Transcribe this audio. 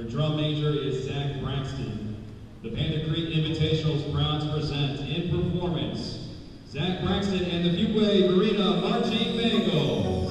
Their drum major is Zach Braxton. The Panther Creek Invitational's proud to present in performance Zach Braxton and the Fuquay-Varina Marching Bengals.